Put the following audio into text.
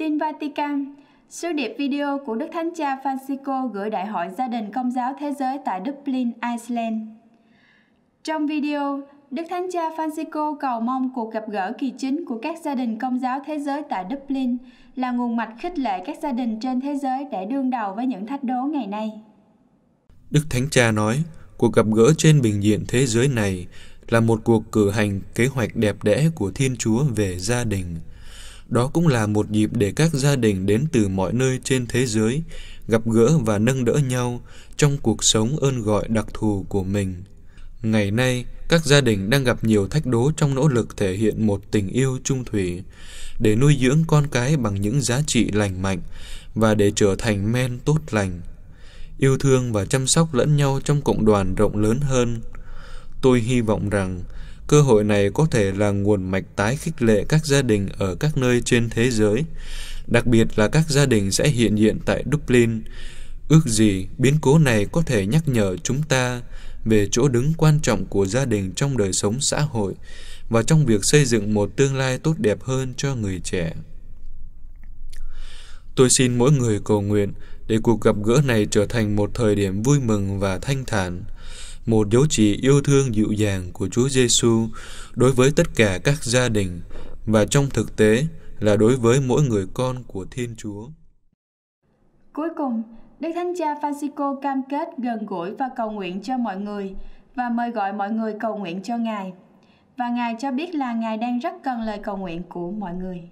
Tin Vatican Sứ điệp video của Đức Thánh Cha Francisco gửi Đại hội Gia đình Công giáo Thế giới tại Dublin, Iceland. Trong video, Đức Thánh Cha Francisco cầu mong cuộc gặp gỡ kỳ chính của các gia đình công giáo thế giới tại Dublin là nguồn mạch khích lệ các gia đình trên thế giới để đương đầu với những thách đố ngày nay. Đức Thánh Cha nói, cuộc gặp gỡ trên bình diện thế giới này là một cuộc cử hành kế hoạch đẹp đẽ của Thiên Chúa về gia đình. Đó cũng là một dịp để các gia đình đến từ mọi nơi trên thế giới gặp gỡ và nâng đỡ nhau trong cuộc sống ơn gọi đặc thù của mình. Ngày nay, các gia đình đang gặp nhiều thách đố trong nỗ lực thể hiện một tình yêu trung thủy để nuôi dưỡng con cái bằng những giá trị lành mạnh và để trở thành men tốt lành. Yêu thương và chăm sóc lẫn nhau trong cộng đoàn rộng lớn hơn. Tôi hy vọng rằng cơ hội này có thể là nguồn mạch tái khích lệ các gia đình ở các nơi trên thế giới, đặc biệt là các gia đình sẽ hiện diện tại Dublin. Ước gì biến cố này có thể nhắc nhở chúng ta về chỗ đứng quan trọng của gia đình trong đời sống xã hội và trong việc xây dựng một tương lai tốt đẹp hơn cho người trẻ. Tôi xin mỗi người cầu nguyện để cuộc gặp gỡ này trở thành một thời điểm vui mừng và thanh thản, một dấu chỉ yêu thương dịu dàng của Chúa Giêsu đối với tất cả các gia đình và trong thực tế là đối với mỗi người con của Thiên Chúa. Cuối cùng, Đức Thánh Cha Francisco cam kết gần gũi và cầu nguyện cho mọi người và mời gọi mọi người cầu nguyện cho Ngài. Và Ngài cho biết là Ngài đang rất cần lời cầu nguyện của mọi người.